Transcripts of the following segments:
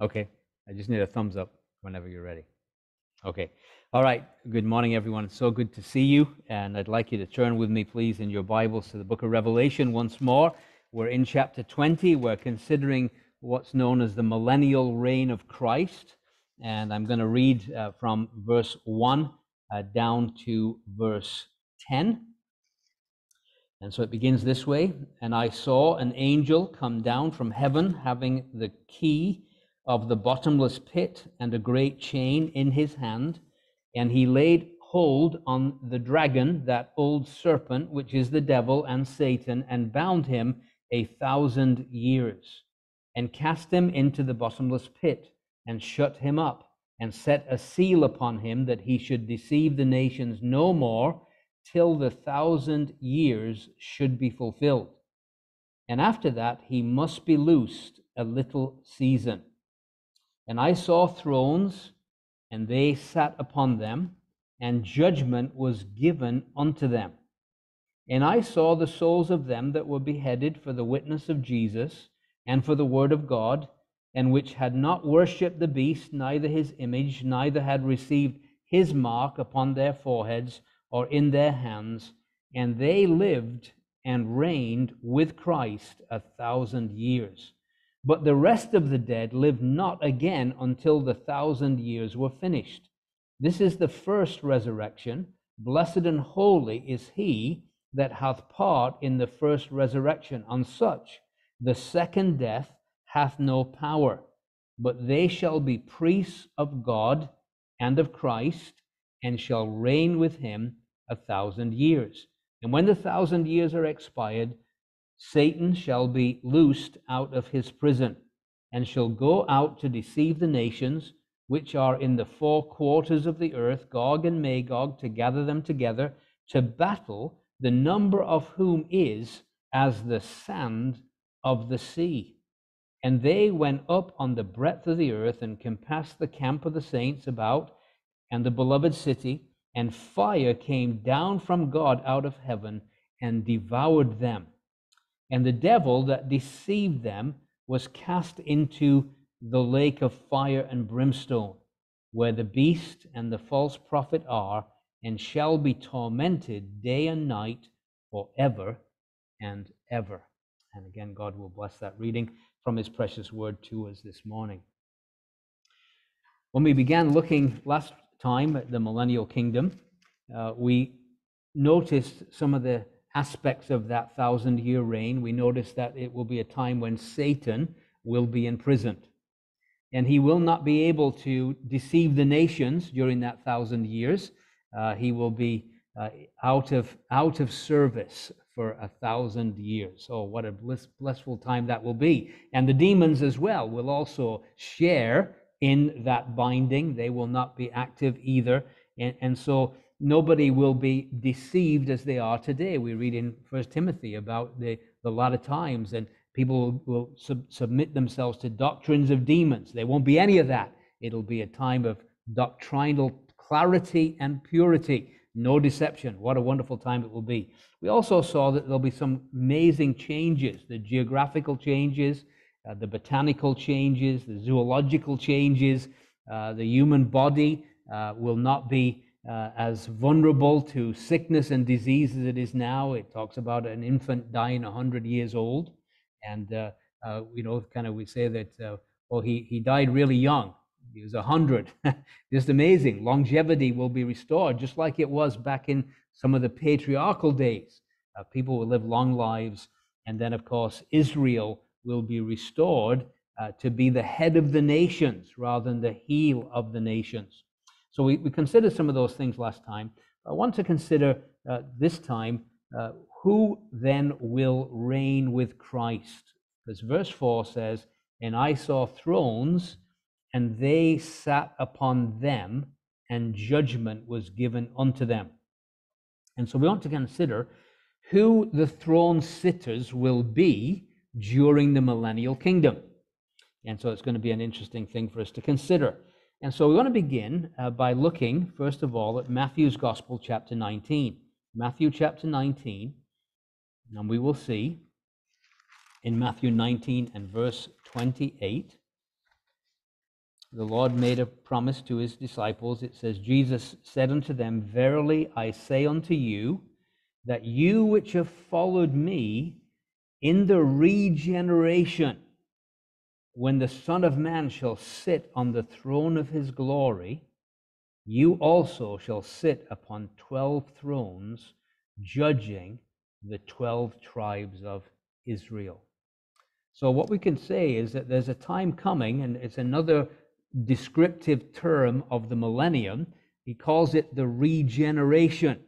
Okay, I just need a thumbs up whenever you're ready. Okay. All right. Good morning, everyone. It's so good to see you. And I'd like you to turn with me, please, in your Bibles to the book of Revelation once more. We're in chapter 20. We're considering what's known as the millennial reign of Christ. And I'm going to read uh, from verse 1 uh, down to verse 10. And so it begins this way And I saw an angel come down from heaven, having the key of the bottomless pit and a great chain in his hand, and he laid hold on the dragon, that old serpent, which is the devil and Satan, and bound him a thousand years, and cast him into the bottomless pit, and shut him up, and set a seal upon him that he should deceive the nations no more till the thousand years should be fulfilled. And after that, he must be loosed a little season. And I saw thrones, and they sat upon them, and judgment was given unto them. And I saw the souls of them that were beheaded for the witness of Jesus and for the word of God, and which had not worshipped the beast, neither his image, neither had received his mark upon their foreheads or in their hands. And they lived and reigned with Christ a thousand years. But the rest of the dead lived not again until the thousand years were finished. This is the first resurrection. Blessed and holy is he that hath part in the first resurrection. On such the second death hath no power, but they shall be priests of God and of Christ, and shall reign with him a thousand years. And when the thousand years are expired, Satan shall be loosed out of his prison, and shall go out to deceive the nations which are in the four quarters of the earth, Gog and Magog, to gather them together to battle, the number of whom is as the sand of the sea. And they went up on the breadth of the earth and compassed the camp of the saints about and the beloved city, and fire came down from God out of heaven and devoured them. And the devil that deceived them was cast into the lake of fire and brimstone, where the beast and the false prophet are, and shall be tormented day and night forever and ever. And again, God will bless that reading from his precious word to us this morning. When we began looking last time at the millennial kingdom, uh, we noticed some of the aspects of that thousand year reign, we notice that it will be a time when Satan will be imprisoned. And he will not be able to deceive the nations during that thousand years. Uh, he will be uh, out, of, out of service for a thousand years. Oh, what a bliss, blissful time that will be. And the demons as well will also share in that binding. They will not be active either. And, and so nobody will be deceived as they are today. We read in First Timothy about the, the latter times, and people will, will sub- submit themselves to doctrines of demons. There won't be any of that. It'll be a time of doctrinal clarity and purity, no deception. What a wonderful time it will be. We also saw that there'll be some amazing changes the geographical changes, uh, the botanical changes, the zoological changes. Uh, the human body uh, will not be uh, as vulnerable to sickness and disease as it is now. It talks about an infant dying 100 years old. And, uh, uh, you know, kind of we say that, uh, well, he, he died really young. He was 100. just amazing. Longevity will be restored, just like it was back in some of the patriarchal days. Uh, people will live long lives. And then, of course, Israel will be restored uh, to be the head of the nations rather than the heel of the nations. So we, we considered some of those things last time. I want to consider uh, this time uh, who then will reign with Christ. Because verse 4 says, And I saw thrones, and they sat upon them, and judgment was given unto them. And so we want to consider who the throne sitters will be during the millennial kingdom. And so it's going to be an interesting thing for us to consider. And so we want to begin uh, by looking, first of all, at Matthew's Gospel, chapter 19. Matthew chapter 19, and we will see in Matthew 19 and verse 28 the Lord made a promise to his disciples. It says, Jesus said unto them, Verily I say unto you, that you which have followed me in the regeneration, when the Son of Man shall sit on the throne of his glory, you also shall sit upon twelve thrones, judging the twelve tribes of Israel. So, what we can say is that there's a time coming, and it's another descriptive term of the millennium. He calls it the regeneration.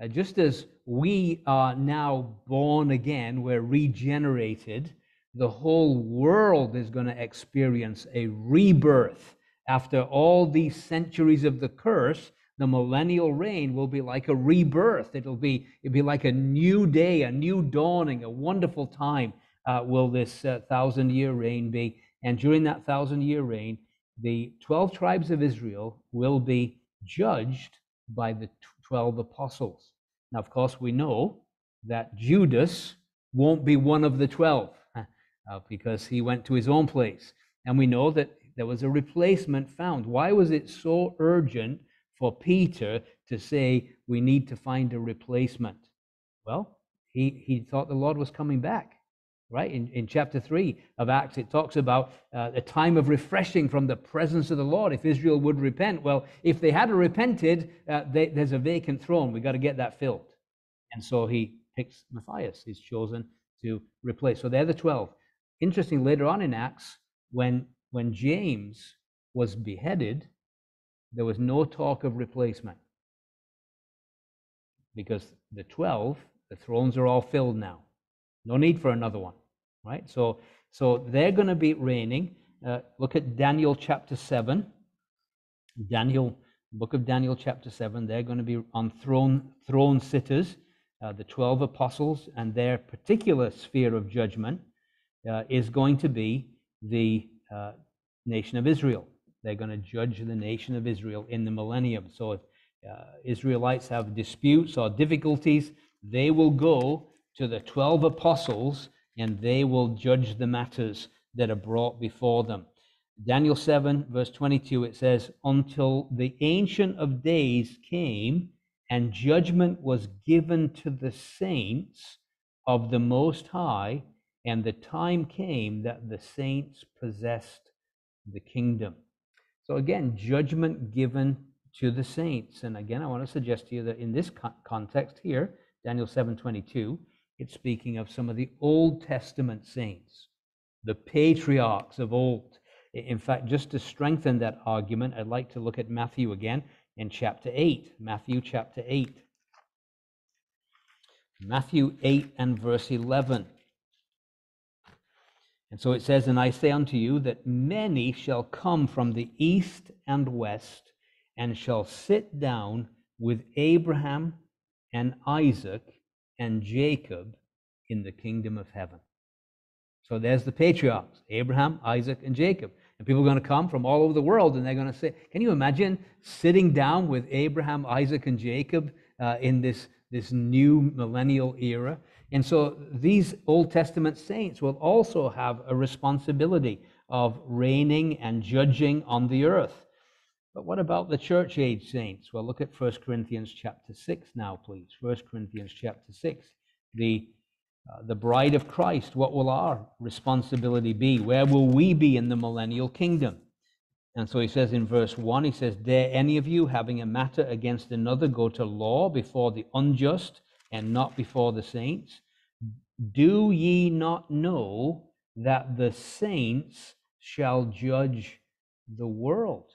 Uh, just as we are now born again, we're regenerated, the whole world is going to experience a rebirth. After all these centuries of the curse, the millennial reign will be like a rebirth. It'll be, it'll be like a new day, a new dawning, a wonderful time uh, will this uh, thousand year reign be. And during that thousand year reign, the 12 tribes of Israel will be judged by the 12 apostles. Now, of course, we know that Judas won't be one of the 12 uh, because he went to his own place. And we know that there was a replacement found. Why was it so urgent for Peter to say, we need to find a replacement? Well, he, he thought the Lord was coming back right? In, in chapter 3 of Acts, it talks about uh, a time of refreshing from the presence of the Lord if Israel would repent. Well, if they had repented, uh, they, there's a vacant throne. We've got to get that filled. And so he picks Matthias, he's chosen to replace. So they're the 12. Interesting, later on in Acts, when, when James was beheaded, there was no talk of replacement because the 12, the thrones are all filled now. No need for another one right? So, so they're going to be reigning. Uh, look at Daniel chapter 7. Daniel, book of Daniel chapter 7. They're going to be on throne, throne sitters, uh, the 12 apostles, and their particular sphere of judgment uh, is going to be the uh, nation of Israel. They're going to judge the nation of Israel in the millennium. So if uh, Israelites have disputes or difficulties, they will go to the 12 apostles and they will judge the matters that are brought before them. Daniel 7, verse 22, it says, Until the Ancient of Days came and judgment was given to the saints of the Most High, and the time came that the saints possessed the kingdom. So again, judgment given to the saints. And again, I want to suggest to you that in this context here, Daniel 7:22, it's speaking of some of the Old Testament saints, the patriarchs of old. In fact, just to strengthen that argument, I'd like to look at Matthew again in chapter 8. Matthew chapter 8. Matthew 8 and verse 11. And so it says, And I say unto you that many shall come from the east and west, and shall sit down with Abraham and Isaac and Jacob in the kingdom of heaven. So there's the patriarchs Abraham, Isaac, and Jacob. And people are going to come from all over the world and they're going to say, Can you imagine sitting down with Abraham, Isaac, and Jacob uh, in this, this new millennial era? And so these Old Testament saints will also have a responsibility of reigning and judging on the earth. But what about the church age saints? Well, look at 1 Corinthians chapter 6 now, please. 1 Corinthians chapter 6. The, uh, the bride of Christ, what will our responsibility be? Where will we be in the millennial kingdom? And so he says in verse 1, he says, Dare any of you, having a matter against another, go to law before the unjust and not before the saints? Do ye not know that the saints shall judge the world?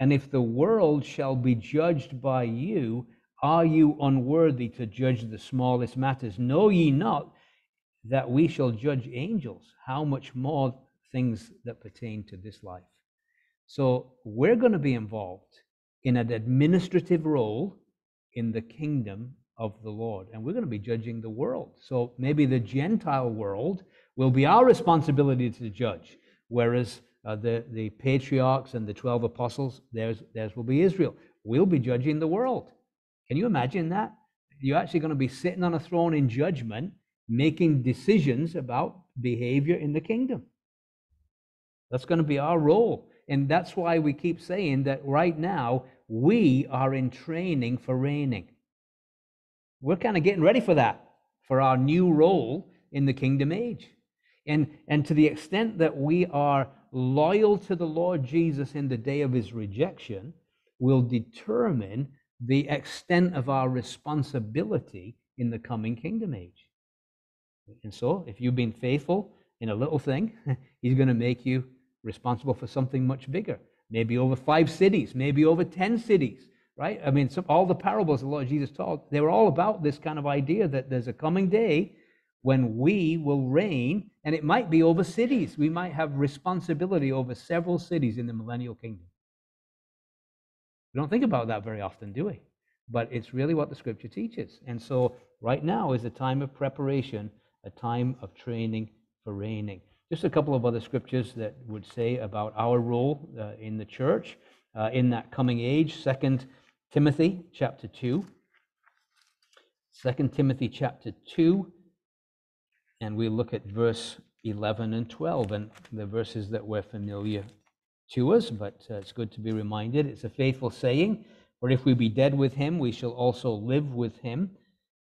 And if the world shall be judged by you, are you unworthy to judge the smallest matters? Know ye not that we shall judge angels? How much more things that pertain to this life? So we're going to be involved in an administrative role in the kingdom of the Lord. And we're going to be judging the world. So maybe the Gentile world will be our responsibility to judge, whereas uh, the, the patriarchs and the 12 apostles, theirs, theirs will be Israel. We'll be judging the world. Can you imagine that? You're actually going to be sitting on a throne in judgment, making decisions about behavior in the kingdom. That's going to be our role And that's why we keep saying that right now we are in training for reigning. We're kind of getting ready for that, for our new role in the kingdom age. And, and to the extent that we are loyal to the Lord Jesus in the day of his rejection, will determine the extent of our responsibility in the coming kingdom age. And so, if you've been faithful in a little thing, he's going to make you responsible for something much bigger. Maybe over five cities, maybe over 10 cities, right? I mean, some, all the parables the Lord Jesus taught, they were all about this kind of idea that there's a coming day when we will reign, and it might be over cities. We might have responsibility over several cities in the millennial kingdom. We don't think about that very often, do we? But it's really what the scripture teaches. And so, right now is a time of preparation, a time of training for reigning. Just a couple of other scriptures that would say about our role uh, in the church uh, in that coming age. Second Timothy chapter 2. 2 Timothy chapter 2, and we look at verse 11 and 12, and the verses that we're familiar to us, but uh, it's good to be reminded. It's a faithful saying, for if we be dead with him, we shall also live with him.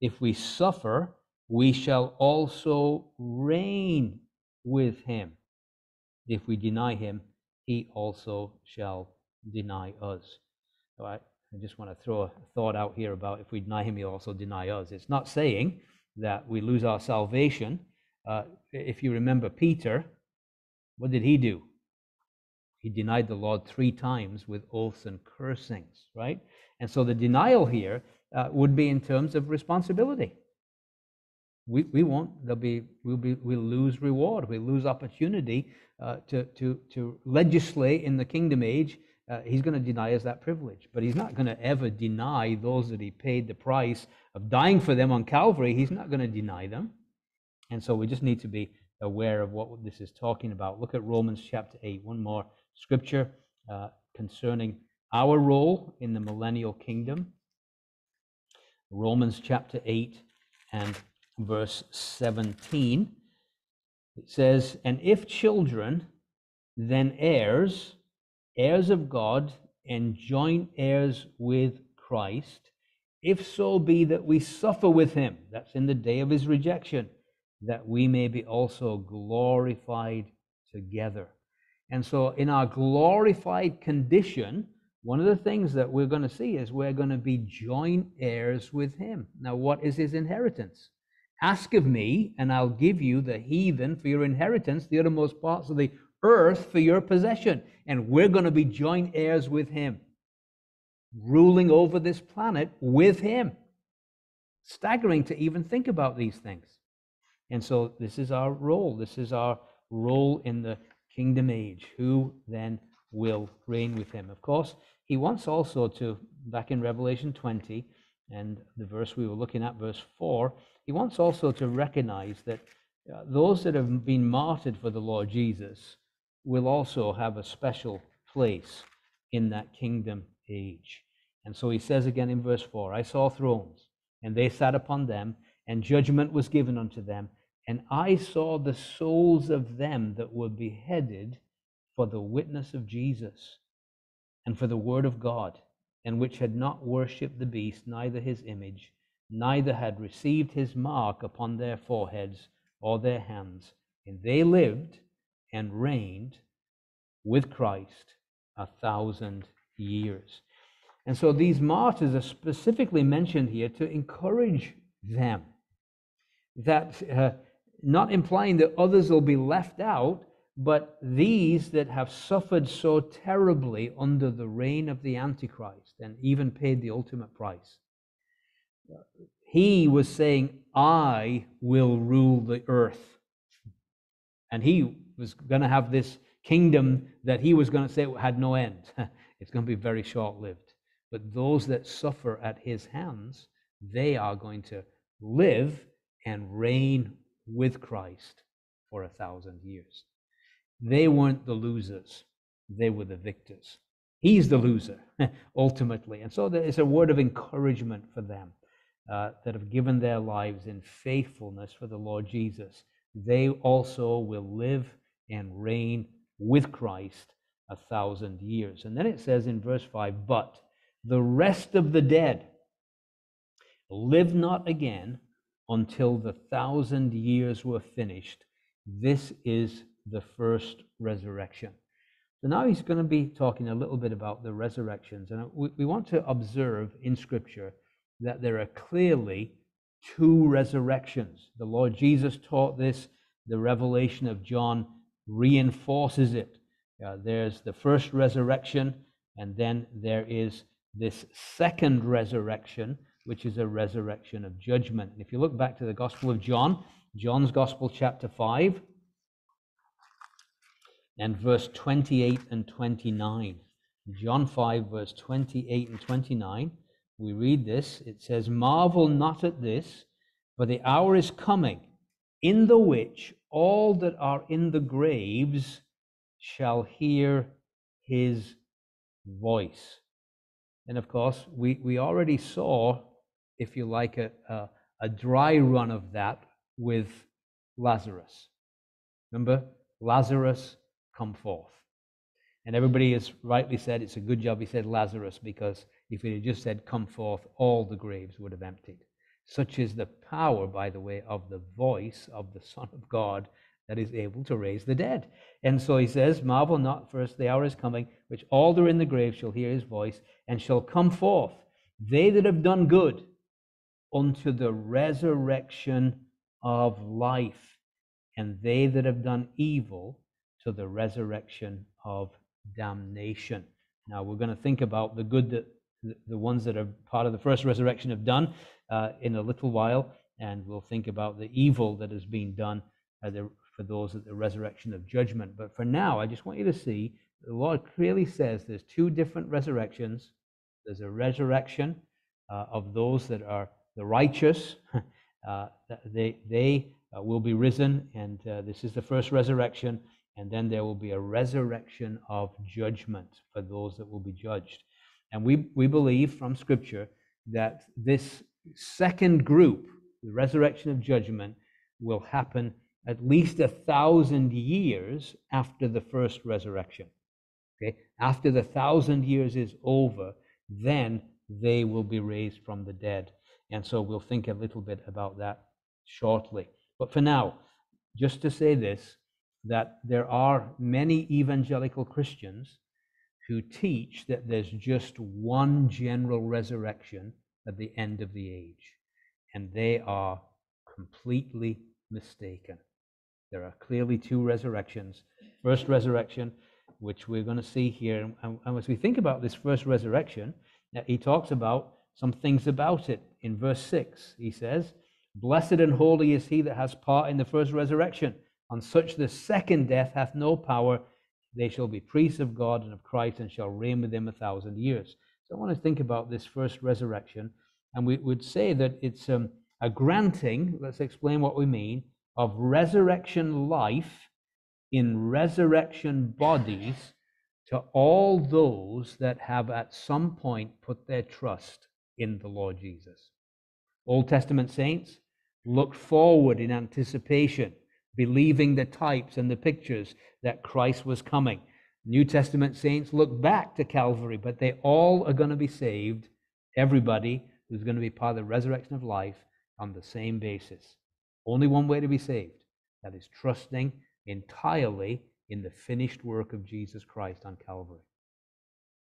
If we suffer, we shall also reign with him. If we deny him, he also shall deny us. So I, I just want to throw a thought out here about if we deny him, he'll also deny us. It's not saying that we lose our salvation. Uh, if you remember Peter, what did he do? He denied the Lord three times with oaths and cursings, right? And so the denial here uh, would be in terms of responsibility we, we won't there'll be we'll be we'll lose reward we lose opportunity uh, to to to legislate in the kingdom age uh, he's going to deny us that privilege but he's not going to ever deny those that he paid the price of dying for them on calvary. He's not going to deny them. And so we just need to be aware of what this is talking about. Look at romans chapter 8 one more scripture uh, concerning our role in the millennial kingdom. Romans chapter 8 and verse 17. It says, And if children, then heirs, heirs of God, and joint heirs with Christ, if so be that we suffer with him, that's in the day of his rejection, that we may be also glorified together. And so, in our glorified condition, one of the things that we're going to see is we're going to be joint heirs with him. Now, what is his inheritance? Ask of me, and I'll give you the heathen for your inheritance, the uttermost parts of the earth for your possession. And we're going to be joint heirs with him, ruling over this planet with him. Staggering to even think about these things. And so, this is our role. This is our role in the kingdom age. Who then will reign with him? Of course, he wants also to, back in Revelation 20, and the verse we were looking at, verse 4, he wants also to recognize that uh, those that have been martyred for the Lord Jesus will also have a special place in that kingdom age. And so he says again in verse 4 I saw thrones, and they sat upon them, and judgment was given unto them. And I saw the souls of them that were beheaded for the witness of Jesus and for the word of God, and which had not worshipped the beast, neither his image neither had received his mark upon their foreheads or their hands. And they lived and reigned with Christ a thousand years. And so these martyrs are specifically mentioned here to encourage them. That uh, not implying that others will be left out, but these that have suffered so terribly under the reign of the Antichrist and even paid the ultimate price he was saying, I will rule the earth. And he was going to have this kingdom that he was going to say had no end. it's going to be very short lived. But those that suffer at his hands, they are going to live and reign with Christ for a thousand years. They weren't the losers, they were the victors. He's the loser, ultimately. And so it's a word of encouragement for them uh, that have given their lives in faithfulness for the Lord Jesus, they also will live and reign with Christ a thousand years. And then it says in verse 5 But the rest of the dead live not again until the thousand years were finished. This is the first resurrection. So now he's going to be talking a little bit about the resurrections. And we, want to observe in Scripture that there are clearly two resurrections. The Lord Jesus taught this, the revelation of John reinforces it. Uh, there's the first resurrection, and then there is this second resurrection, which is a resurrection of judgment. And if you look back to the Gospel of John, John's Gospel, chapter 5, and verse 28 and 29. John 5, verse 28 and 29 we read this, it says, Marvel not at this, for the hour is coming, in the which all that are in the graves shall hear his voice. And of course, we, we already saw, if you like, a, a, a dry run of that with Lazarus. Remember, Lazarus, come forth. And everybody has rightly said it's a good job he said Lazarus because if he had just said, Come forth, all the graves would have emptied. Such is the power, by the way, of the voice of the Son of God that is able to raise the dead. And so he says, Marvel not, first the hour is coming, which all that are in the grave shall hear his voice, and shall come forth, they that have done good, unto the resurrection of life, and they that have done evil to the resurrection of damnation. Now we're going to think about the good that the ones that are part of the first resurrection have done uh, in a little while, and we'll think about the evil that has been done uh, the, for those at the resurrection of judgment. But for now, I just want you to see the Lord clearly says there's two different resurrections. There's a resurrection uh, of those that are the righteous. Uh, they they uh, will be risen, and uh, this is the first resurrection. And then there will be a resurrection of judgment for those that will be judged. And we, we believe from Scripture that this second group, the resurrection of judgment, will happen at least a thousand years after the first resurrection. Okay? After the thousand years is over, then they will be raised from the dead. And so we'll think a little bit about that shortly. But for now, just to say this, that there are many evangelical Christians who teach that there's just one general resurrection at the end of the age. And they are completely mistaken. There are clearly two resurrections. First resurrection, which we're going to see here. And, and as we think about this first resurrection, he talks about some things about it. In verse 6, he says, Blessed and holy is he that has part in the first resurrection. On such the second death hath no power, they shall be priests of God and of Christ and shall reign with him a thousand years. So I want to think about this first resurrection. And we would say that it's um, a granting, let's explain what we mean, of resurrection life in resurrection bodies to all those that have at some point put their trust in the Lord Jesus. Old Testament saints look forward in anticipation believing the types and the pictures that Christ was coming. New Testament saints look back to Calvary, but they all are going to be saved, everybody who's going to be part of the resurrection of life, on the same basis. Only one way to be saved that is trusting entirely in the finished work of Jesus Christ on Calvary.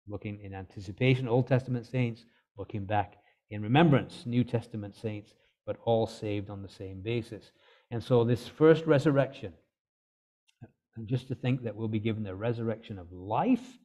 Looking in anticipation, Old Testament saints, looking back in remembrance, New Testament saints, but all saved on the same basis. And so, this first resurrection, and just to think that we'll be given the resurrection of life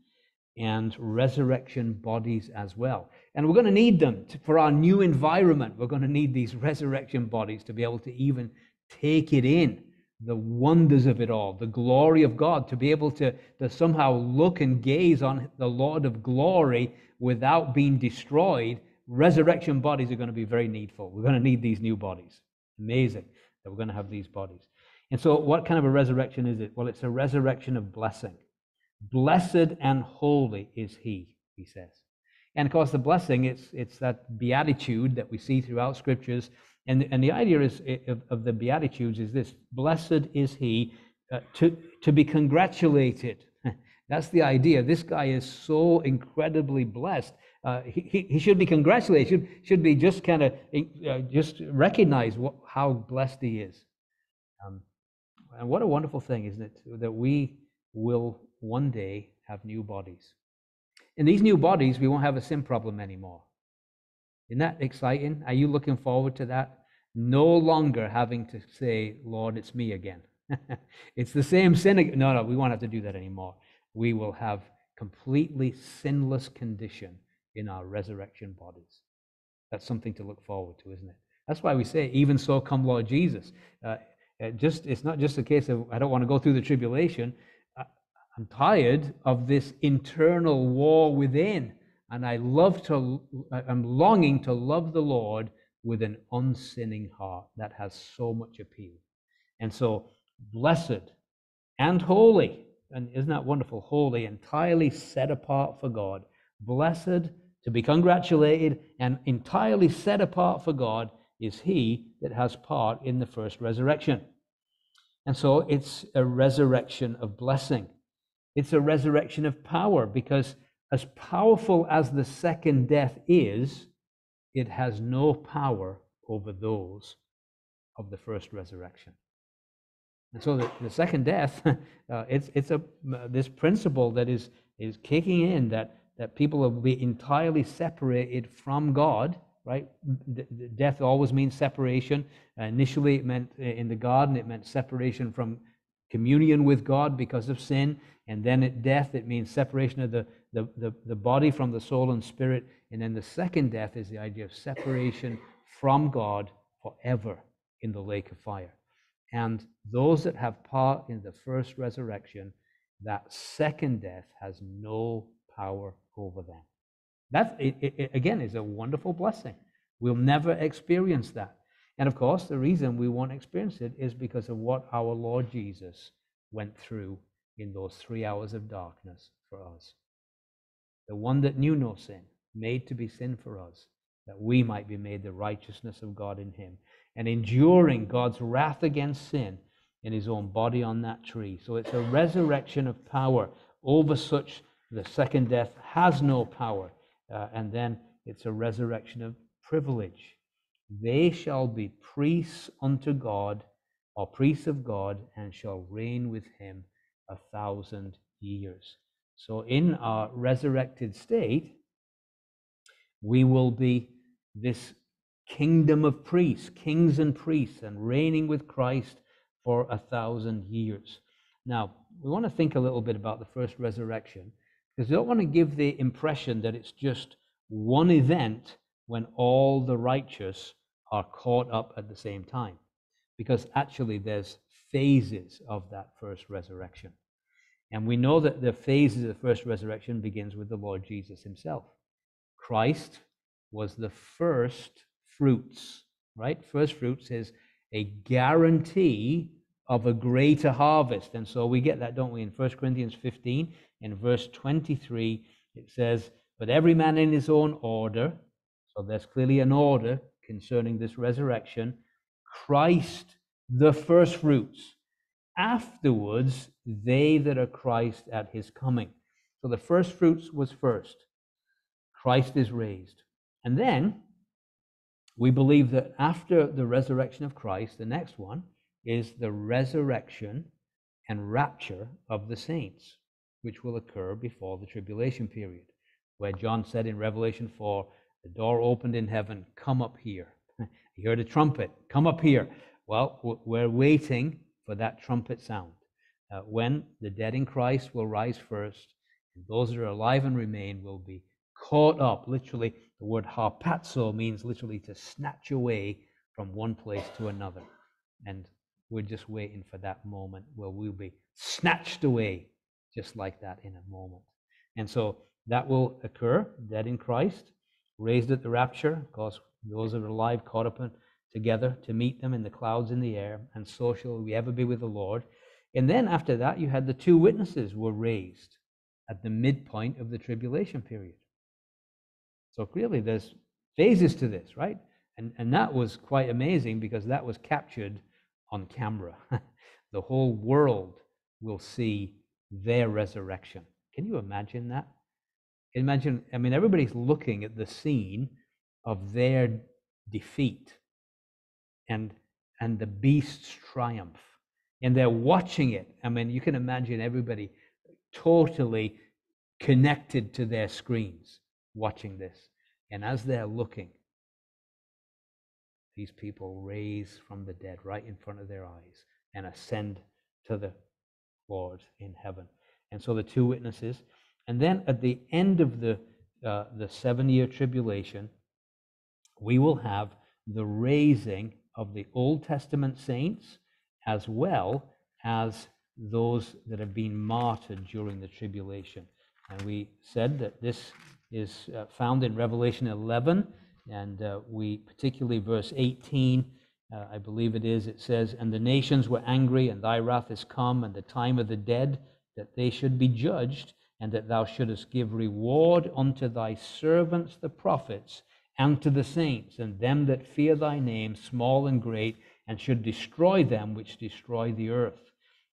and resurrection bodies as well. And we're going to need them to, for our new environment. We're going to need these resurrection bodies to be able to even take it in the wonders of it all, the glory of God, to be able to, to somehow look and gaze on the Lord of glory without being destroyed. Resurrection bodies are going to be very needful. We're going to need these new bodies. Amazing that we're going to have these bodies. And so, what kind of a resurrection is it? Well, it's a resurrection of blessing. Blessed and holy is he, he says. And of course, the blessing, it's, it's that beatitude that we see throughout scriptures. And, and the idea is, of, of the beatitudes is this Blessed is he uh, to, to be congratulated. That's the idea. This guy is so incredibly blessed. Uh, he, he, should be congratulated. Should, should be just kind of uh, just recognize what, how blessed he is. And what a wonderful thing, isn't it? That we will one day have new bodies. In these new bodies, we won't have a sin problem anymore. Isn't that exciting? Are you looking forward to that? No longer having to say, Lord, it's me again. it's the same sin. No, no, we won't have to do that anymore. We will have completely sinless condition in our resurrection bodies. That's something to look forward to, isn't it? That's why we say, even so, come Lord Jesus. Uh, it just it's not just a case of I don't want to go through the tribulation. I'm tired of this internal war within, and I love to. I'm longing to love the Lord with an unsinning heart that has so much appeal. And so, blessed and holy, and isn't that wonderful? Holy, entirely set apart for God. Blessed to be congratulated and entirely set apart for God is he that has part in the first resurrection. And so it's a resurrection of blessing. It's a resurrection of power because, as powerful as the second death is, it has no power over those of the first resurrection. And so the, the second death, uh, it's, it's a, this principle that is, is kicking in that, that people will be entirely separated from God right? death always means separation. Uh, initially, it meant uh, in the garden, it meant separation from communion with God because of sin. And then at death, it means separation of the, the, the, the body from the soul and spirit. And then the second death is the idea of separation from God forever in the lake of fire. And those that have part in the first resurrection, that second death has no power over them. That, it, it, again, is a wonderful blessing. We'll never experience that. And of course, the reason we won't experience it is because of what our Lord Jesus went through in those three hours of darkness for us. The one that knew no sin, made to be sin for us, that we might be made the righteousness of God in him, and enduring God's wrath against sin in his own body on that tree. So it's a resurrection of power over such the second death has no power uh, and then it's a resurrection of privilege. They shall be priests unto God, or priests of God, and shall reign with him a thousand years. So, in our resurrected state, we will be this kingdom of priests, kings and priests, and reigning with Christ for a thousand years. Now, we want to think a little bit about the first resurrection because we don't want to give the impression that it's just one event when all the righteous are caught up at the same time. Because actually, there's phases of that first resurrection. And we know that the phases of the first resurrection begins with the Lord Jesus himself. Christ was the first fruits, right? First fruits is a guarantee of a greater harvest. And so we get that, don't we? In 1 Corinthians 15, in verse 23, it says, But every man in his own order, so there's clearly an order concerning this resurrection, Christ the first fruits. Afterwards, they that are Christ at his coming. So the first fruits was first. Christ is raised. And then we believe that after the resurrection of Christ, the next one is the resurrection and rapture of the saints which will occur before the tribulation period, where John said in Revelation 4, the door opened in heaven, come up here. you heard a trumpet, come up here. Well, we're waiting for that trumpet sound. Uh, when the dead in Christ will rise first, and those that are alive and remain will be caught up. Literally, the word harpazo means literally to snatch away from one place to another. And we're just waiting for that moment where we'll be snatched away just like that in a moment. And so that will occur, dead in Christ, raised at the rapture. Of course, those that are alive caught up in, together to meet them in the clouds in the air, and so shall we ever be with the Lord. And then after that, you had the two witnesses were raised at the midpoint of the tribulation period. So clearly, there's phases to this, right? And, and that was quite amazing because that was captured on camera. the whole world will see their resurrection. Can you imagine that? Imagine, I mean, everybody's looking at the scene of their defeat and and the beast's triumph. And they're watching it. I mean, you can imagine everybody totally connected to their screens watching this. And as they're looking, these people raise from the dead right in front of their eyes and ascend to the Lord in heaven. And so the two witnesses. And then at the end of the, uh, the seven year tribulation, we will have the raising of the Old Testament saints as well as those that have been martyred during the tribulation. And we said that this is uh, found in Revelation 11 and uh, we, particularly verse 18, uh, I believe it is, it says, And the nations were angry, and thy wrath is come, and the time of the dead, that they should be judged, and that thou shouldest give reward unto thy servants the prophets, and to the saints, and them that fear thy name, small and great, and should destroy them which destroy the earth.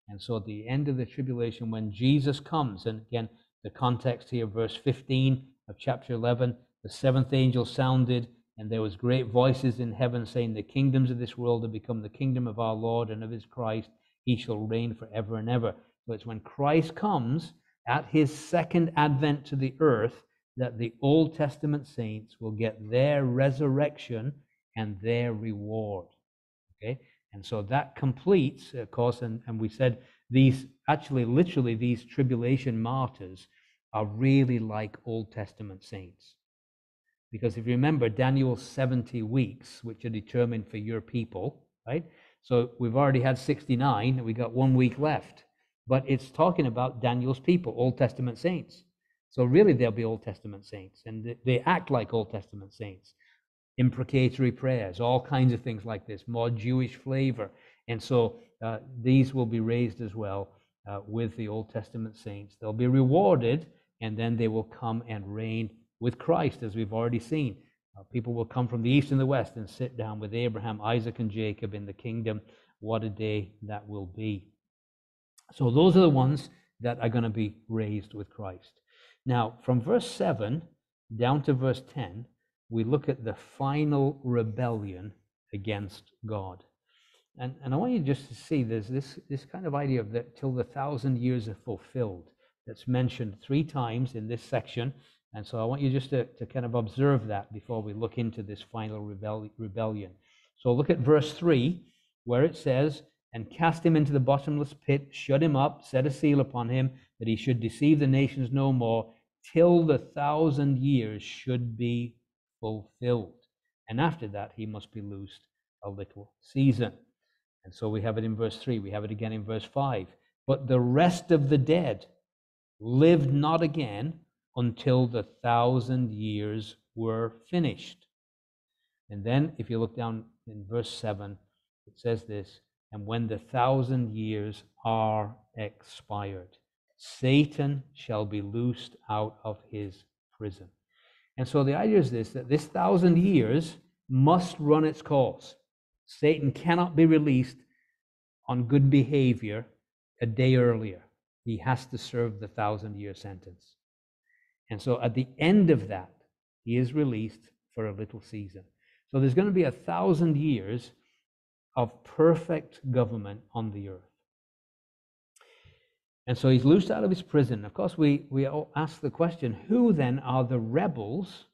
And so at the end of the tribulation, when Jesus comes, and again, the context here, verse 15 of chapter 11, the seventh angel sounded, and there was great voices in heaven saying, The kingdoms of this world have become the kingdom of our Lord and of his Christ. He shall reign forever and ever. So it's when Christ comes at his second advent to the earth that the Old Testament saints will get their resurrection and their reward. Okay? And so that completes, of course, and, and we said these, actually, literally, these tribulation martyrs are really like Old Testament saints. Because if you remember Daniel's 70 weeks, which are determined for your people, right? So we've already had 69, we got one week left. But it's talking about Daniel's people, Old Testament saints. So really, they'll be Old Testament saints, and they act like Old Testament saints. Imprecatory prayers, all kinds of things like this, more Jewish flavor. And so uh, these will be raised as well uh, with the Old Testament saints. They'll be rewarded, and then they will come and reign with Christ, as we've already seen. Uh, people will come from the east and the west and sit down with Abraham, Isaac, and Jacob in the kingdom. What a day that will be. So, those are the ones that are going to be raised with Christ. Now, from verse 7 down to verse 10, we look at the final rebellion against God. And, and I want you just to see there's this, this kind of idea of that till the thousand years are fulfilled that's mentioned three times in this section and so I want you just to, to kind of observe that before we look into this final rebel- rebellion. So look at verse 3, where it says, And cast him into the bottomless pit, shut him up, set a seal upon him, that he should deceive the nations no more, till the thousand years should be fulfilled. And after that, he must be loosed a little season. And so we have it in verse 3. We have it again in verse 5. But the rest of the dead lived not again until the thousand years were finished. And then, if you look down in verse 7, it says this And when the thousand years are expired, Satan shall be loosed out of his prison. And so the idea is this that this thousand years must run its course. Satan cannot be released on good behavior a day earlier. He has to serve the thousand year sentence. And so at the end of that, he is released for a little season. So there's going to be a thousand years of perfect government on the earth. And so he's loosed out of his prison. Of course, we, we ask the question who then are the rebels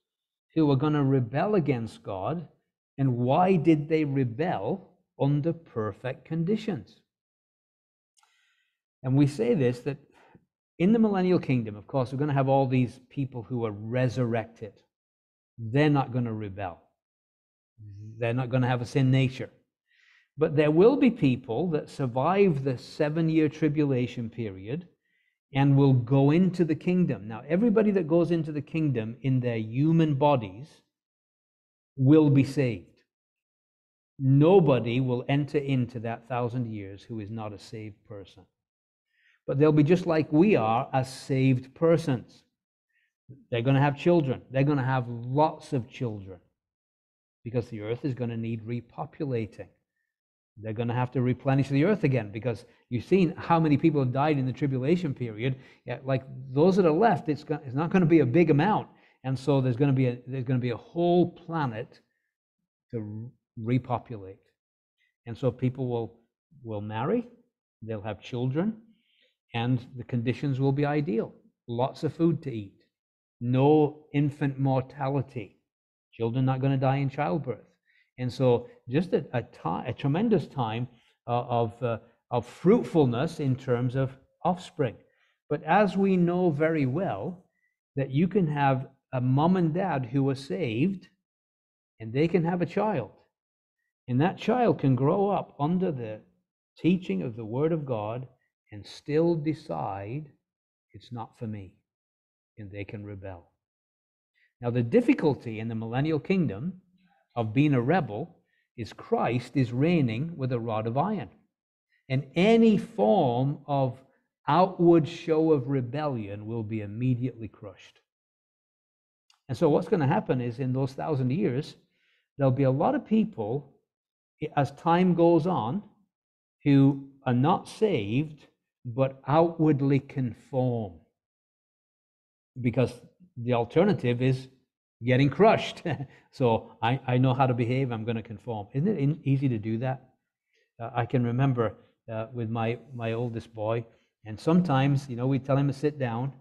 who are going to rebel against God? And why did they rebel under perfect conditions? And we say this that in the millennial kingdom, of course, we're going to have all these people who are resurrected. They're not going to rebel, they're not going to have a sin nature. But there will be people that survive the seven year tribulation period and will go into the kingdom. Now, everybody that goes into the kingdom in their human bodies will be saved. Nobody will enter into that thousand years who is not a saved person but they'll be just like we are as saved persons. They're going to have children. They're going to have lots of children because the earth is going to need repopulating. They're going to have to replenish the earth again because you've seen how many people have died in the tribulation period. Yeah, like those that are left, it's, it's not going to be a big amount, and so there's going to be a, there's going to be a whole planet to repopulate, and so people will will marry, they'll have children, and the conditions will be ideal. Lots of food to eat, no infant mortality, children not going to die in childbirth and so, just a, a, tremendous time uh, of, uh, of fruitfulness in terms of offspring. But as we know very well, that you can have a mom and dad who are saved and they can have a child. And that child can grow up under the teaching of the Word of God and still decide it's not for me. And they can rebel. Now, the difficulty in the millennial kingdom of being a rebel is Christ is reigning with a rod of iron. And any form of outward show of rebellion will be immediately crushed. And so, what's going to happen is in those thousand years, there'll be a lot of people, as time goes on, who are not saved but outwardly conform. Because the alternative is getting crushed. so I, I know how to behave. I'm going to conform. Isn't it in, easy to do that? Uh, I can remember uh, with my, my oldest boy, and sometimes, you know, we tell him to sit down,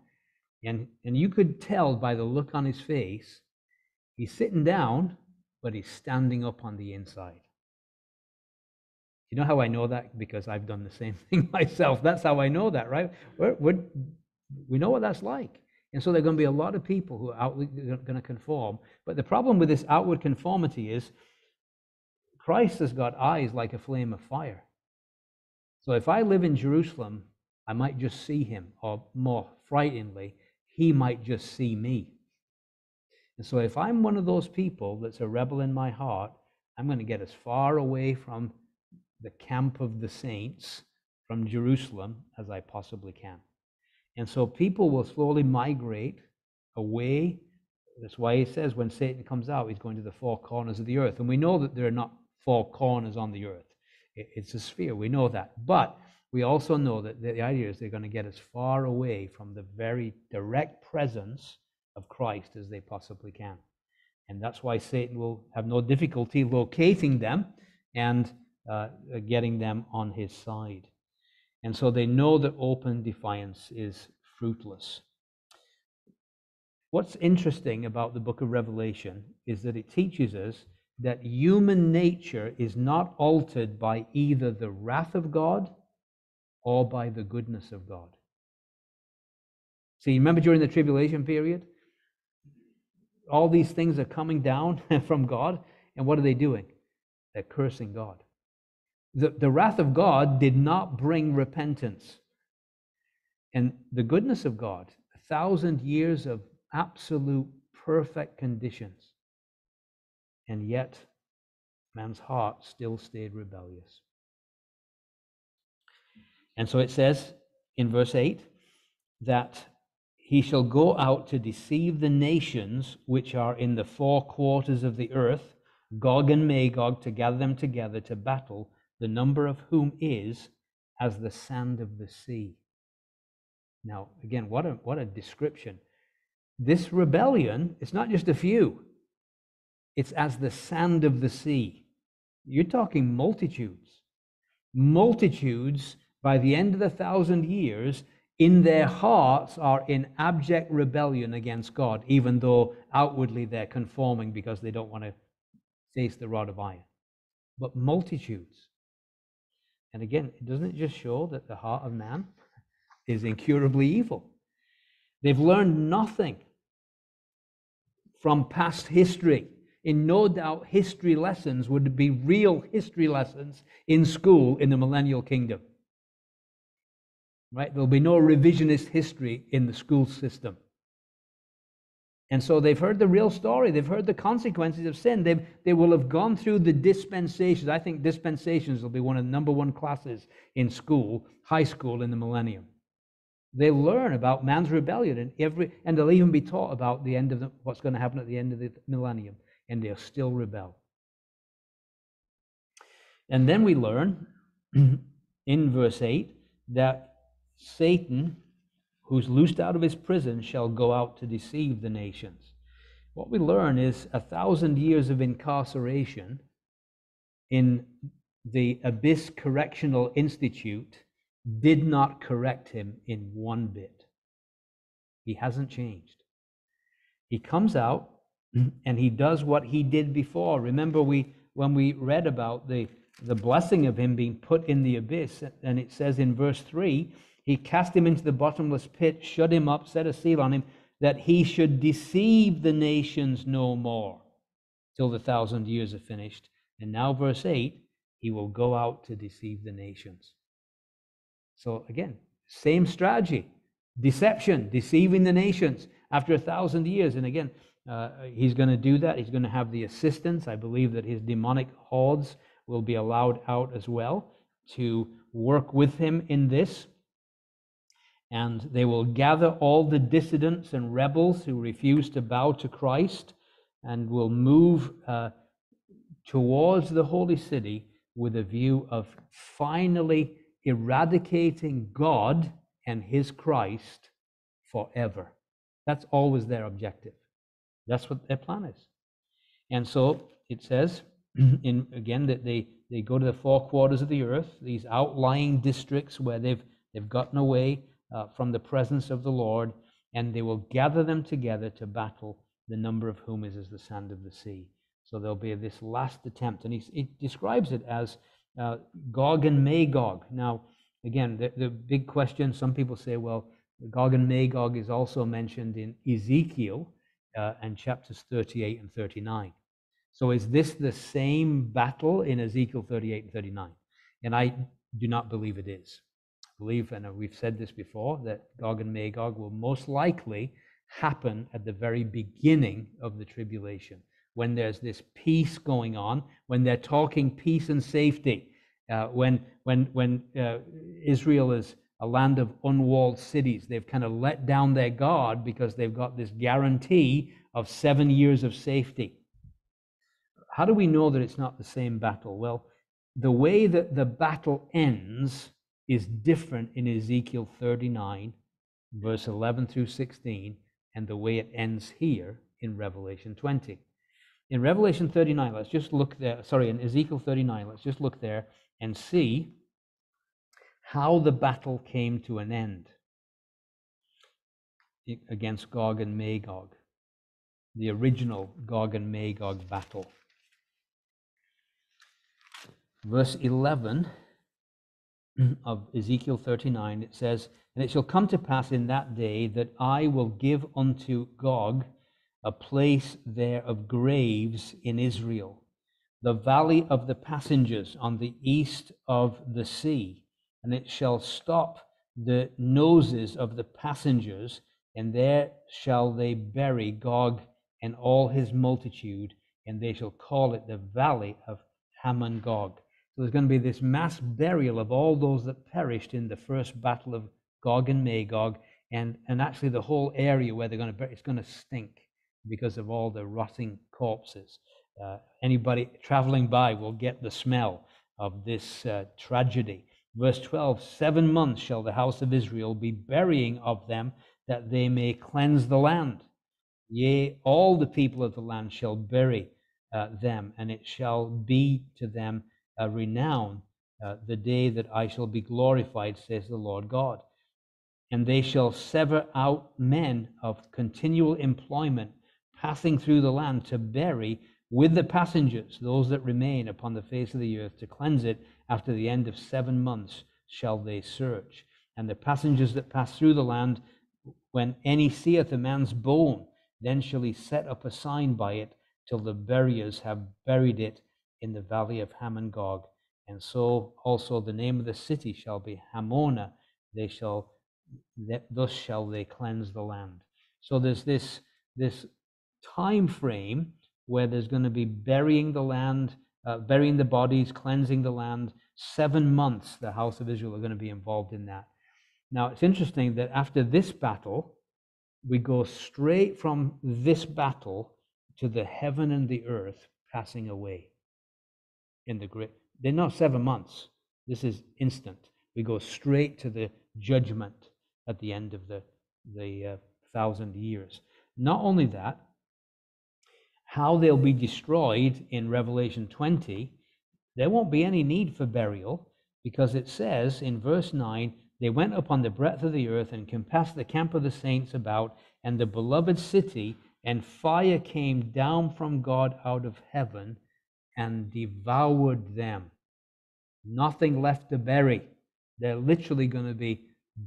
and, and you could tell by the look on his face, he's sitting down, but he's standing up on the inside. You know how I know that? Because I've done the same thing myself. That's how I know that, right? We're, we're, we know what that's like. And so there are going to be a lot of people who are going to conform. But the problem with this outward conformity is Christ has got eyes like a flame of fire. So if I live in Jerusalem, I might just see him, or more frighteningly, he might just see me. And so if I'm one of those people that's a rebel in my heart, I'm going to get as far away from the camp of the saints, from Jerusalem, as I possibly can. And so people will slowly migrate away. That's why he says when Satan comes out, he's going to the four corners of the earth. And we know that there are not four corners on the earth, it's a sphere. We know that. But we also know that the idea is they're going to get as far away from the very direct presence of Christ as they possibly can. And that's why Satan will have no difficulty locating them and uh, getting them on his side. And so they know that open defiance is fruitless. What's interesting about the book of Revelation is that it teaches us that human nature is not altered by either the wrath of God or by the goodness of God. See, remember during the tribulation period? All these things are coming down from God, and what are they doing? They're cursing God the, the wrath of God did not bring repentance. And the goodness of God, a thousand years of absolute perfect conditions. And yet, man's heart still stayed rebellious. And so it says in verse 8 that he shall go out to deceive the nations which are in the four quarters of the earth, Gog and Magog, to gather them together to battle the number of whom is as the sand of the sea. Now, again, what a, what a description. This rebellion, it's not just a few, it's as the sand of the sea. You're talking multitudes. Multitudes, by the end of the thousand years, in their hearts are in abject rebellion against God, even though outwardly they're conforming because they don't want to face the rod of iron. But multitudes. And again, doesn't it just show that the heart of man is incurably evil? They've learned nothing from past history. In no doubt, history lessons would be real history lessons in school in the millennial kingdom. Right? There'll be no revisionist history in the school system. And so they've heard the real story. They've heard the consequences of sin. They've, they will have gone through the dispensations. I think dispensations will be one of the number one classes in school, high school in the millennium. They learn about man's rebellion and every, and they'll even be taught about the end of the, what's going to happen at the end of the millennium, and they'll still rebel. And then we learn in verse 8 that Satan, who's loosed out of his prison, shall go out to deceive the nations. What we learn is a thousand years of incarceration in the Abyss Correctional Institute did not correct him in one bit. He hasn't changed. He comes out and he does what he did before. Remember, we when we read about the, the blessing of him being put in the abyss, and it says in verse 3 he cast him into the bottomless pit, shut him up, set a seal on him, that he should deceive the nations no more till the thousand years are finished. And now, verse 8, he will go out to deceive the nations. So, again, same strategy deception, deceiving the nations after a thousand years. And again, uh, he's going to do that. He's going to have the assistance. I believe that his demonic hordes will be allowed out as well to work with him in this. And they will gather all the dissidents and rebels who refuse to bow to Christ and will move uh, towards the holy city with a view of finally eradicating God and his Christ forever. That's always their objective. That's what their plan is. And so it says, in again, that they, they go to the four quarters of the earth, these outlying districts where they've, they've gotten away uh, from the presence of the Lord, and they will gather them together to battle, the number of whom is as the sand of the sea. So there'll be this last attempt. And he, he describes it as uh, Gog and Magog. Now, again, the, the big question some people say, well, Gog and Magog is also mentioned in Ezekiel uh, and chapters 38 and 39. So is this the same battle in Ezekiel 38 and 39? And I do not believe it is. Believe, and we've said this before, that Gog and Magog will most likely happen at the very beginning of the tribulation when there's this peace going on, when they're talking peace and safety, uh, when when when uh, Israel is a land of unwalled cities. They've kind of let down their guard because they've got this guarantee of seven years of safety. How do we know that it's not the same battle? Well, the way that the battle ends is different in Ezekiel 39, verse 11 through 16, and the way it ends here in Revelation 20. In Revelation 39, let's just look there. Sorry, in Ezekiel 39, let's just look there and see how the battle came to an end against Gog and Magog, the original Gog and Magog battle. Verse 11 of Ezekiel 39, it says, And it shall come to pass in that day that I will give unto Gog a place there of graves in Israel, the valley of the passengers on the east of the sea and it shall stop the noses of the passengers, and there shall they bury Gog and all his multitude, and they shall call it the valley of Hamon Gog. There's going to be this mass burial of all those that perished in the first battle of Gog and Magog, and, and actually the whole area where they're going to bury, it's going to stink because of all the rotting corpses. Uh, anybody traveling by will get the smell of this uh, tragedy. Verse 12 Seven months shall the house of Israel be burying of them, that they may cleanse the land. Yea, all the people of the land shall bury uh, them, and it shall be to them a renown uh, the day that I shall be glorified, says the Lord God. And they shall sever out men of continual employment, passing through the land to bury with the passengers those that remain upon the face of the earth to cleanse it after the end of seven months shall they search. And the passengers that pass through the land, when any seeth a man's bone, then shall he set up a sign by it till the buriers have buried it in the valley of Hamon Gog. And so also the name of the city shall be Hamona. They shall, thus shall they cleanse the land. So there's this, this time frame where there's going to be burying the land, uh, burying the bodies, cleansing the land, Seven months, the house of Israel are going to be involved in that. Now, it's interesting that after this battle, we go straight from this battle to the heaven and the earth passing away in the great they're not seven months. This is instant. We go straight to the judgment at the end of the, the uh, thousand years. Not only that, how they'll be destroyed in Revelation 20, there won't be any need for burial because it says in verse 9, they went upon the breadth of the earth and compassed the camp of the saints about and the beloved city, and fire came down from God out of heaven and devoured them. Nothing left to bury. They're literally going to be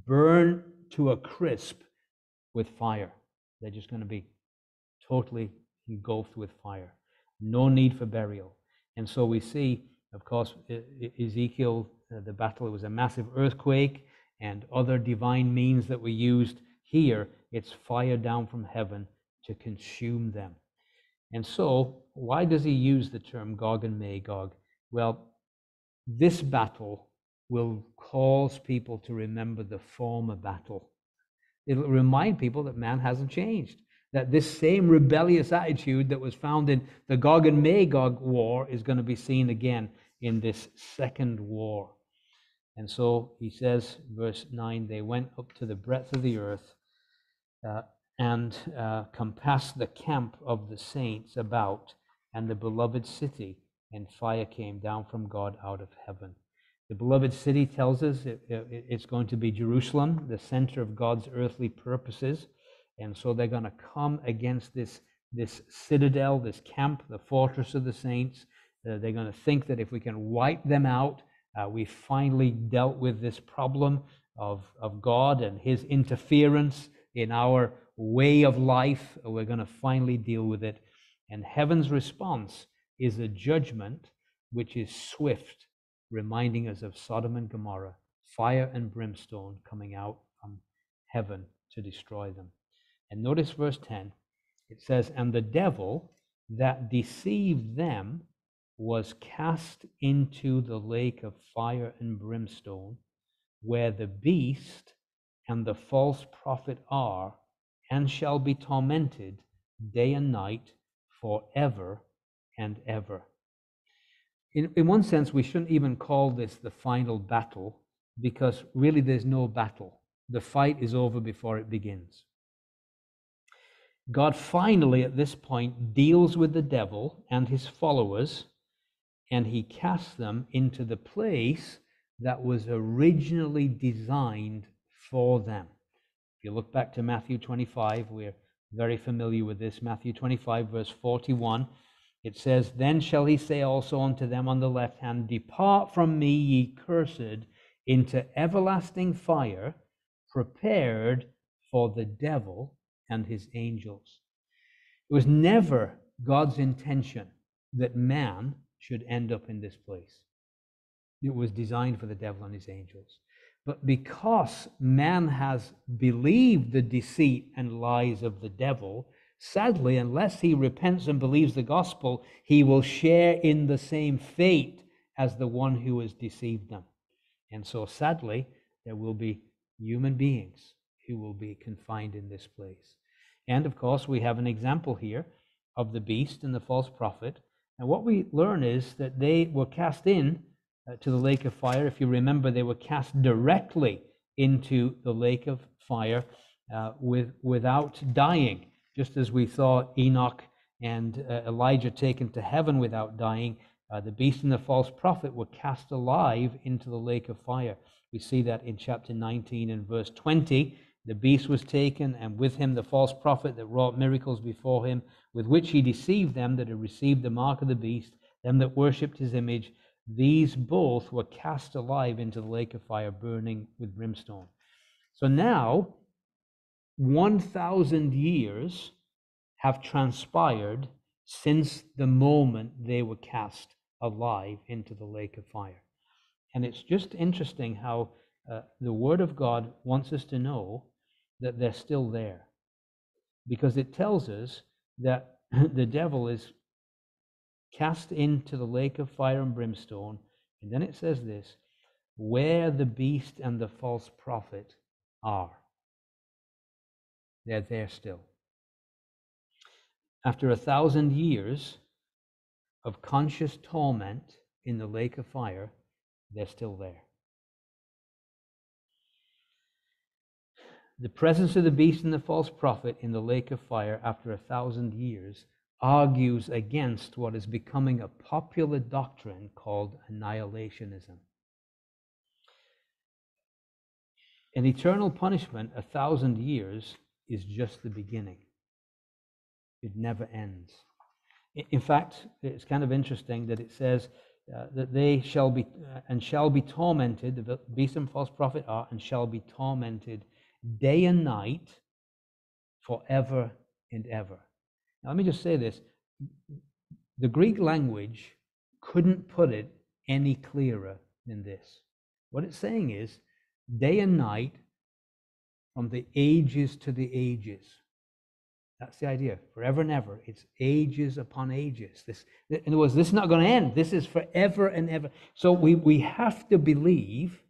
burned to a crisp with fire. They're just going to be totally engulfed with fire. No need for burial. And so we see, of course, Ezekiel, uh, the battle, it was a massive earthquake and other divine means that were used here. It's fire down from heaven to consume them. And so, why does he use the term Gog and Magog? Well, this battle will cause people to remember the former battle. It'll remind people that man hasn't changed, that this same rebellious attitude that was found in the Gog and Magog war is going to be seen again in this second war. And so he says, verse 9, they went up to the breadth of the earth uh, and uh, compassed the camp of the saints about and the beloved city, and fire came down from God out of heaven. The beloved city tells us it, it, it's going to be Jerusalem, the center of God's earthly purposes. And so they're going to come against this, this citadel, this camp, the fortress of the saints. Uh, they're going to think that if we can wipe them out, uh, we finally dealt with this problem of, of God and his interference in our way of life. We're going to finally deal with it. And heaven's response is a judgment which is swift, reminding us of Sodom and Gomorrah, fire and brimstone coming out from heaven to destroy them. And notice verse 10 it says, And the devil that deceived them was cast into the lake of fire and brimstone, where the beast and the false prophet are, and shall be tormented day and night forever and ever. In, in one sense, we shouldn't even call this the final battle because really there's no battle. The fight is over before it begins. God finally, at this point, deals with the devil and his followers and he casts them into the place that was originally designed for them. You look back to Matthew 25, we're very familiar with this. Matthew 25, verse 41, it says, Then shall he say also unto them on the left hand, Depart from me, ye cursed, into everlasting fire, prepared for the devil and his angels. It was never God's intention that man should end up in this place. It was designed for the devil and his angels. But because man has believed the deceit and lies of the devil, sadly, unless he repents and believes the gospel, he will share in the same fate as the one who has deceived them. And so, sadly, there will be human beings who will be confined in this place. And of course, we have an example here of the beast and the false prophet and what we learn is that they were cast in uh, to the lake of fire. If you remember, they were cast directly into the lake of fire uh, with, without dying, just as we saw Enoch and uh, Elijah taken to heaven without dying. Uh, the beast and the false prophet were cast alive into the lake of fire. We see that in chapter 19 and verse 20. The beast was taken, and with him the false prophet that wrought miracles before him, with which he deceived them that had received the mark of the beast, them that worshipped his image. These both were cast alive into the lake of fire, burning with brimstone. So now, 1,000 years have transpired since the moment they were cast alive into the lake of fire. And it's just interesting how uh, the Word of God wants us to know that they're still there. Because it tells us that the devil is cast into the lake of fire and brimstone. And then it says this where the beast and the false prophet are. They're there still. After a thousand years of conscious torment in the lake of fire, they're still there. The presence of the beast and the false prophet in the lake of fire after a thousand years argues against what is becoming a popular doctrine called annihilationism. An eternal punishment, a thousand years, is just the beginning. It never ends. In fact, it's kind of interesting that it says uh, that they shall be uh, and shall be tormented, the beast and false prophet are, and shall be tormented day and night forever and ever. Now, let me just say this the Greek language couldn't put it any clearer than this. What it's saying is day and night from the ages to the ages. That's the idea. Forever and ever. It's ages upon ages. This, in other words, this is not going to end. This is forever and ever. So we, we have to believe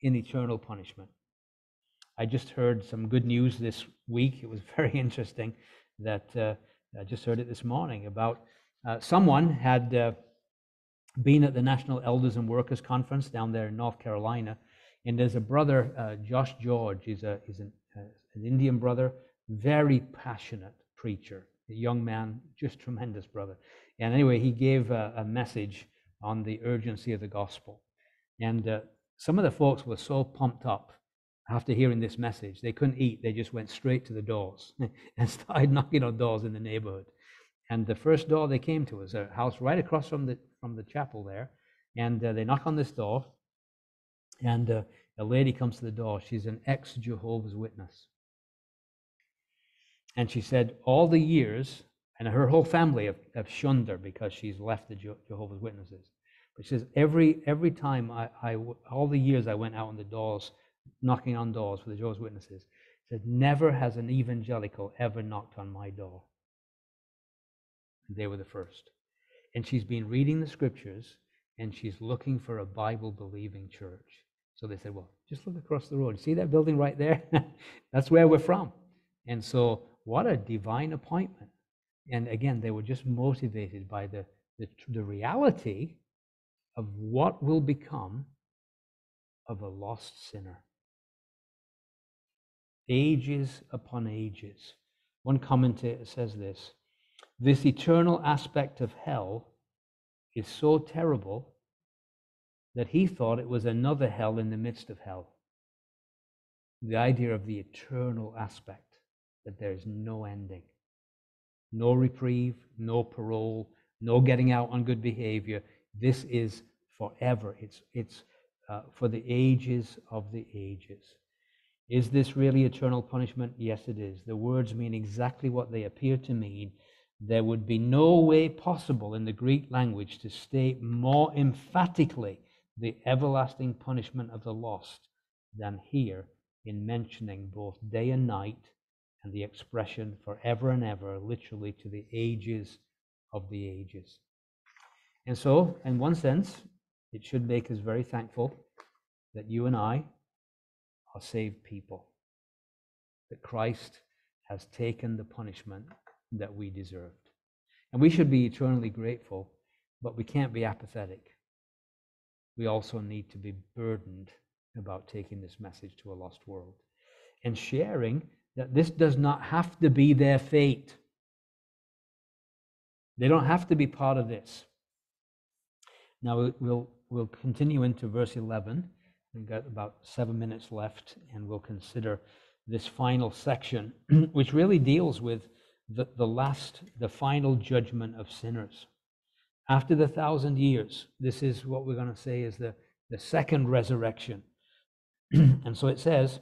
in eternal punishment. I just heard some good news this week. It was very interesting that uh, I just heard it this morning about uh, someone had uh, been at the National Elders and Workers Conference down there in North Carolina, and there's a brother, uh, Josh George. He's a he's an, uh, an Indian brother, very passionate preacher, a young man, just tremendous brother. And anyway, he gave a, a message on the urgency of the gospel, and uh, some of the folks were so pumped up after hearing this message. They couldn't eat, they just went straight to the doors and started knocking on doors in the neighborhood. And the first door they came to was a house right across from the, from the chapel there. And uh, they knock on this door, and uh, a lady comes to the door. She's an ex Jehovah's Witness. And she said, all the years, and her whole family have, have shunned her because she's left the Jehovah's Witnesses. But she says, every, every time I, I, all the years I went out on the doors knocking on doors for the Jehovah's Witnesses. He said, Never has an evangelical ever knocked on my door. They were the first. And she's been reading the scriptures and she's looking for a Bible believing church. So they said, Well, just look across the road. See that building right there? That's where we're from. And so, what a divine appointment. And again, they were just motivated by the, the, the reality of what will become of a lost sinner ages upon ages. One commentator says this this eternal aspect of hell is so terrible that he thought it was another hell in the midst of hell. The idea of the eternal aspect, that there is no ending, no reprieve, no parole, no getting out on good behavior. This is forever. It's, it's uh, for the ages of the ages. Is this really eternal punishment? Yes, it is. The words mean exactly what they appear to mean. There would be no way possible in the Greek language to state more emphatically the everlasting punishment of the lost than here in mentioning both day and night and the expression forever and ever, literally to the ages of the ages. And so, in one sense, it should make us very thankful that you and I are saved people. That Christ has taken the punishment that we deserved. And we should be eternally grateful, but we can't be apathetic. We also need to be burdened about taking this message to a lost world and sharing that this does not have to be their fate. They don't have to be part of this. Now we'll, we'll continue into verse 11. We've got about seven minutes left, and we'll consider this final section, which really deals with the, the last, the final judgment of sinners. After the thousand years, this is what we're going to say is the, the second resurrection. and so it says,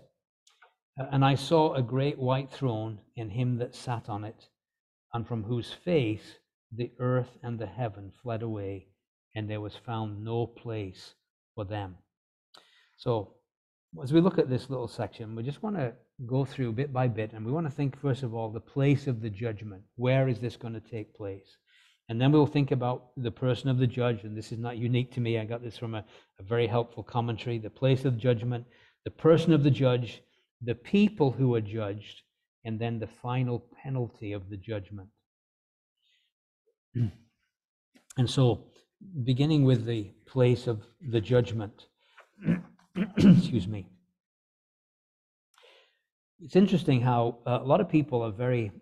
And I saw a great white throne and him that sat on it, and from whose face the earth and the heaven fled away, and there was found no place for them. So, as we look at this little section, we just want to go through bit by bit, and we want to think, first of all, the place of the judgment. Where is this going to take place? And then we'll think about the person of the judge, and this is not unique to me. I got this from a, a very helpful commentary. The place of judgment, the person of the judge, the people who are judged, and then the final penalty of the judgment. and so, beginning with the place of the judgment. Excuse me. It's interesting how a lot of people are very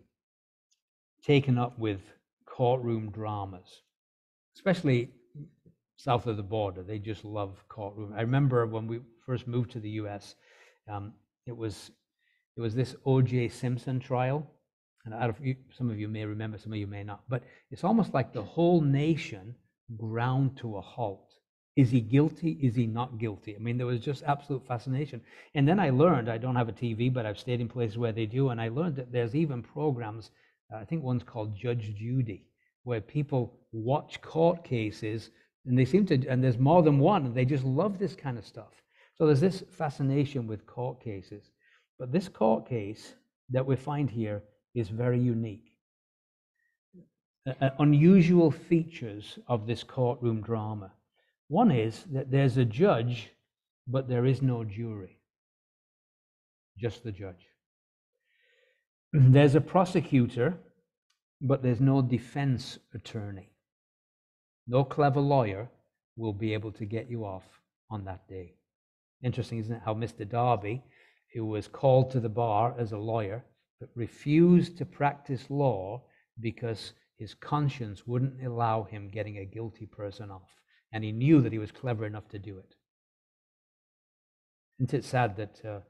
taken up with courtroom dramas, especially south of the border. They just love courtroom. I remember when we first moved to the U.S., um, it was it was this O.J. Simpson trial, and I don't, some of you may remember, some of you may not. But it's almost like the whole nation ground to a halt. Is he guilty? Is he not guilty? I mean, there was just absolute fascination. And then I learned, I don't have a TV, but I've stayed in places where they do, and I learned that there's even programs, I think one's called Judge Judy, where people watch court cases, and they seem to, and there's more than one, and they just love this kind of stuff. So there's this fascination with court cases. But this court case that we find here is very unique. Uh, unusual features of this courtroom drama. One is that there's a judge, but there is no jury, just the judge. There's a prosecutor, but there's no defense attorney. No clever lawyer will be able to get you off on that day. Interesting, isn't it? How Mr. Darby, who was called to the bar as a lawyer, but refused to practice law because his conscience wouldn't allow him getting a guilty person off. And he knew that he was clever enough to do it. Isn't it sad that uh,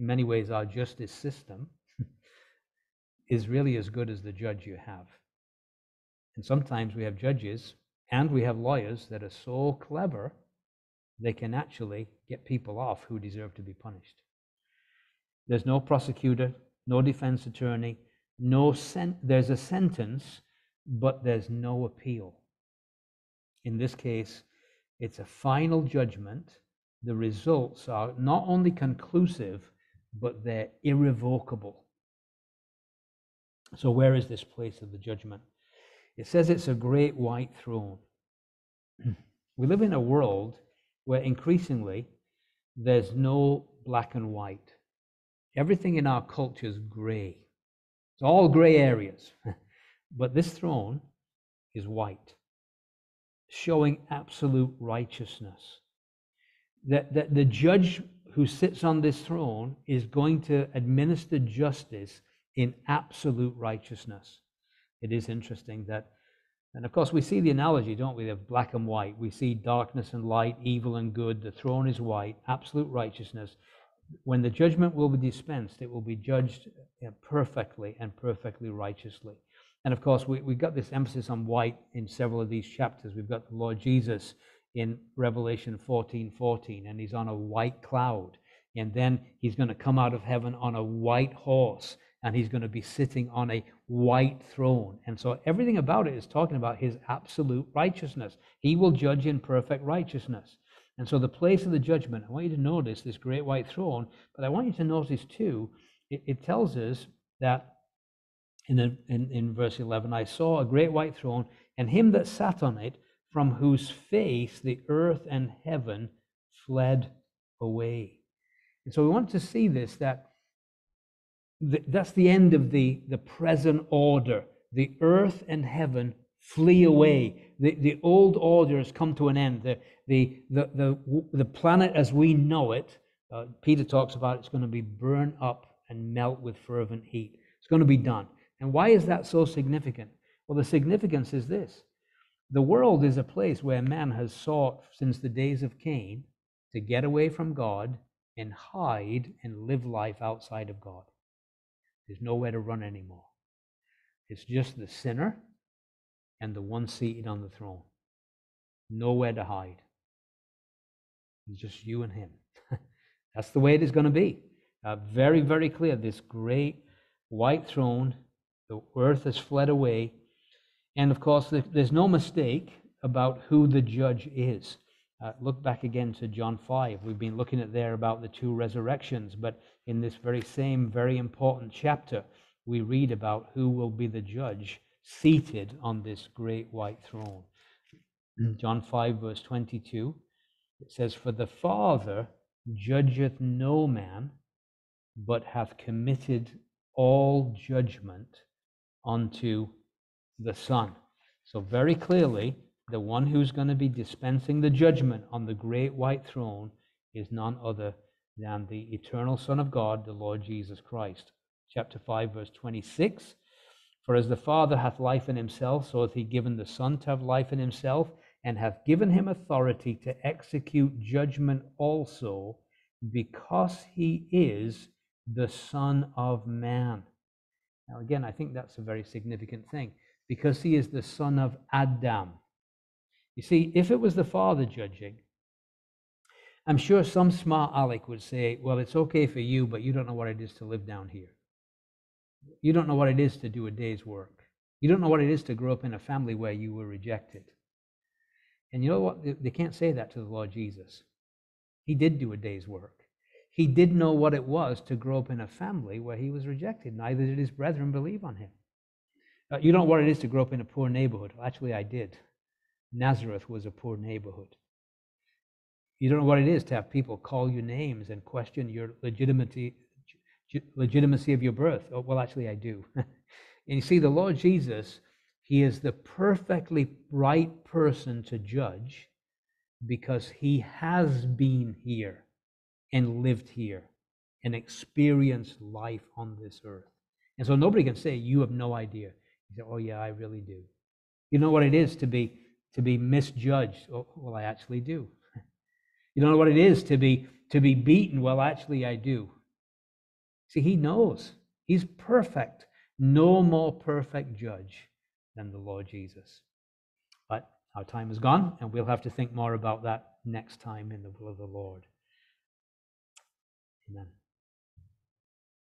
in many ways our justice system is really as good as the judge you have? And sometimes we have judges and we have lawyers that are so clever they can actually get people off who deserve to be punished. There's no prosecutor, no defense attorney, no sen- there's a sentence but there's no appeal. In this case, it's a final judgment. The results are not only conclusive, but they're irrevocable. So, where is this place of the judgment? It says it's a great white throne. we live in a world where increasingly there's no black and white. Everything in our culture is gray. It's all gray areas. But this throne is white, showing absolute righteousness. That, that the judge who sits on this throne is going to administer justice in absolute righteousness. It is interesting that, and of course, we see the analogy, don't we, of black and white. We see darkness and light, evil and good. The throne is white, absolute righteousness. When the judgment will be dispensed, it will be judged uh, perfectly and perfectly righteously. And of course, we, we've got this emphasis on white in several of these chapters. We've got the Lord Jesus in Revelation 14 14, and he's on a white cloud. And then he's going to come out of heaven on a white horse, and he's going to be sitting on a white throne. And so everything about it is talking about his absolute righteousness. He will judge in perfect righteousness. And so the place of the judgment, I want you to notice this great white throne, but I want you to notice too, it, it tells us that in, in, in verse 11 I saw a great white throne, and him that sat on it, from whose face the earth and heaven fled away. And so we want to see this that that's the end of the, the present order. The earth and heaven flee away. The, the old order has come to an end. The, the, the, the, the planet as we know it, uh, Peter talks about it's going to be burned up and melt with fervent heat. It's going to be done. And why is that so significant? Well, the significance is this the world is a place where man has sought since the days of Cain to get away from God and hide and live life outside of God. There's nowhere to run anymore. It's just the sinner and the one seated on the throne. Nowhere to hide. It's just you and him. That's the way it is going to be. Uh, very, very clear. This great white throne the earth has fled away. And of course, there's no mistake about who the judge is. Uh, look back again to John 5. We've been looking at there about the two resurrections, but in this very same, very important chapter, we read about who will be the judge seated on this great white throne. John 5, verse 22, it says, For the Father judgeth no man, but hath committed all judgment unto the Son. So, very clearly, the one who's going to be dispensing the judgment on the great white throne is none other than the eternal Son of God, the Lord Jesus Christ. Chapter 5, verse 26. For as the Father hath life in himself, so hath he given the Son to have life in himself, and hath given him authority to execute judgment also, because he is the Son of Man. Now, again, I think that's a very significant thing, because he is the son of Adam. You see, if it was the father judging, I'm sure some smart aleck would say, well, it's okay for you, but you don't know what it is to live down here. You don't know what it is to do a day's work. You don't know what it is to grow up in a family where you were rejected. And you know what? They can't say that to the Lord Jesus. He did do a day's work. He did know what it was to grow up in a family where he was rejected. Neither did his brethren believe on him. Uh, you don't know what it is to grow up in a poor neighborhood. Actually, I did. Nazareth was a poor neighborhood. You don't know what it is to have people call you names and question your legitimacy, legitimacy of your birth. Oh, well, actually, I do. and you see, the Lord Jesus, He is the perfectly right person to judge because He has been here and lived here and experienced life on this earth. And so nobody can say, You have no idea. You say, Oh, yeah, I really do. You know what it is to be to be misjudged? Oh, well, I actually do. You don't know what it is to be to be beaten? Well, actually, I do. See, he knows. He's perfect. No more perfect judge than the Lord Jesus. But our time is gone, and we'll have to think more about that next time in the will of the Lord. Amen.